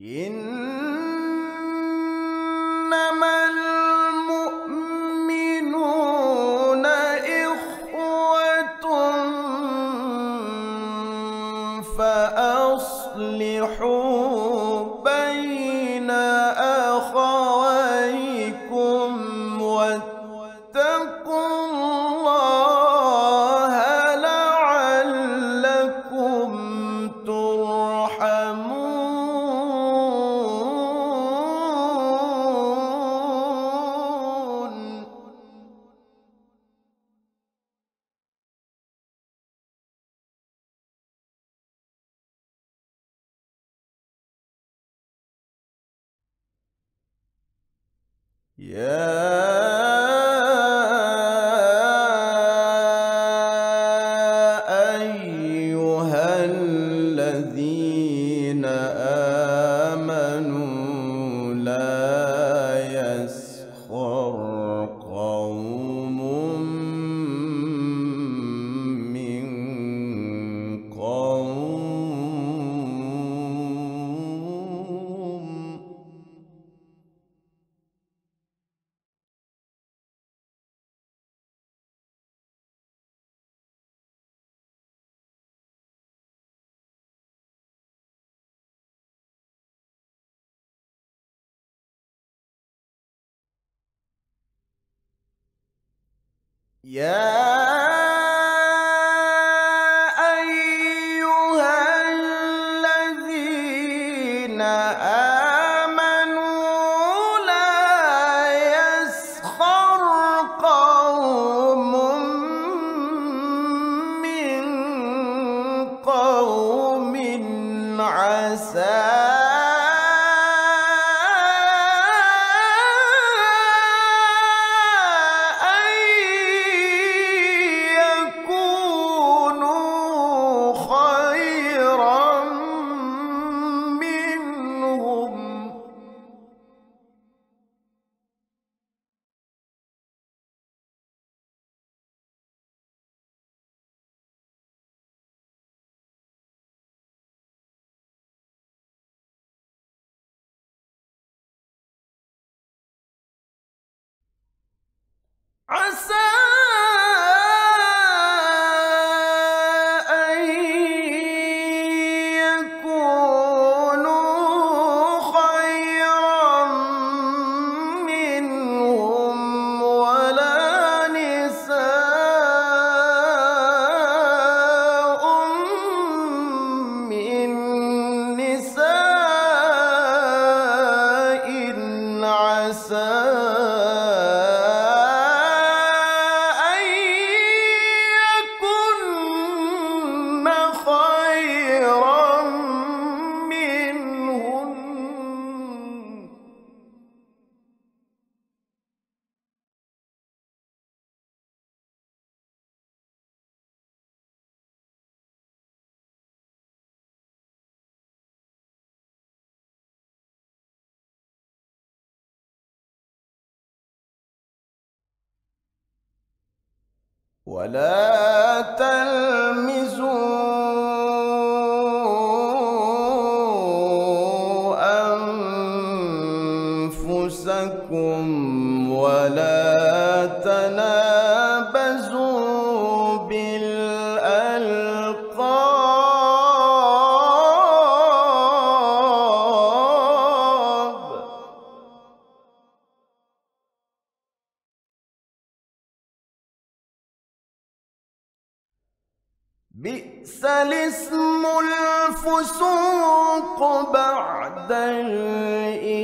in يا أيها الذين آمنوا لا يسخر قوم يا أيها الذين آمنوا ولا تلمزوا أنفسكم ولا تنابزوا بئس الاسم الفسوق بعد الإيمان.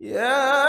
يا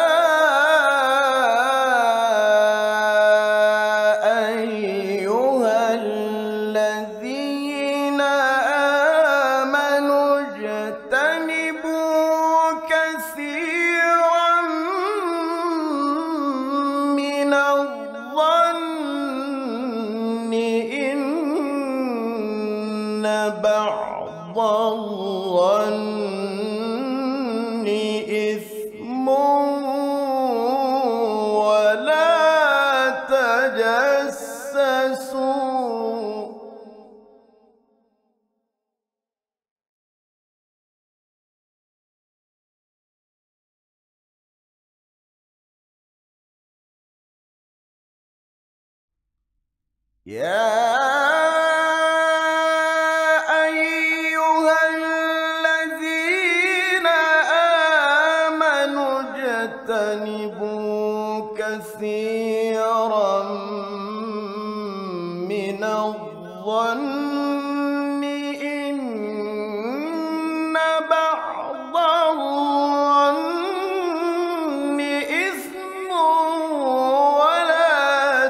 يا أيها الذين آمنوا اجتنبوا كثيرا من الظن إن بعض الظن إثم ولا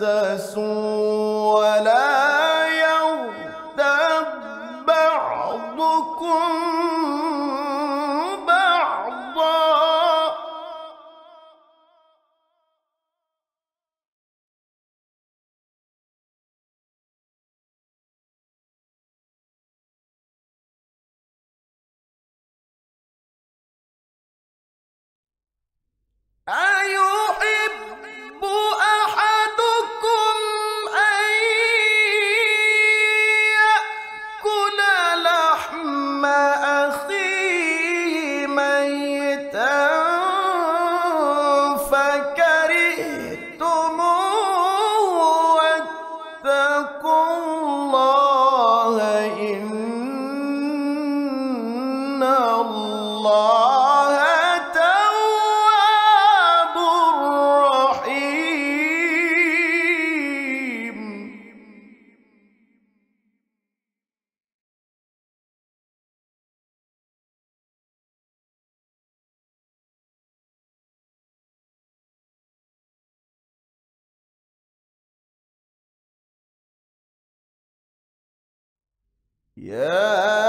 تجسسوا ولا يا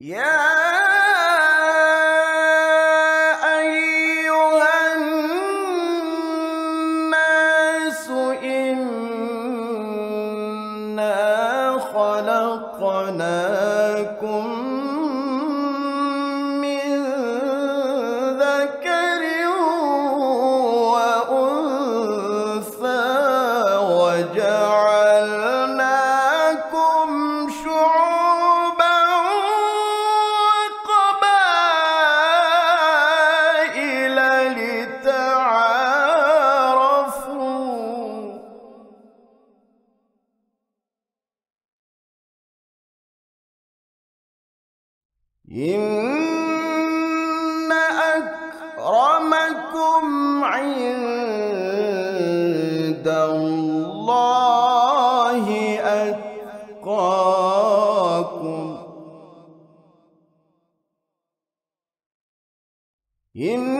يا إن أكرمكم عند الله أتقاكم إن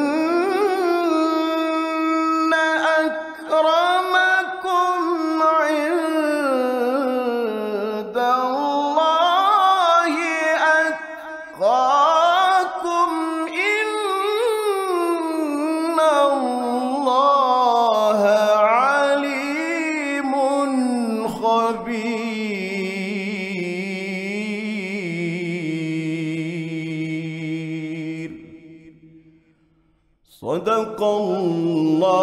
خبير صدق الله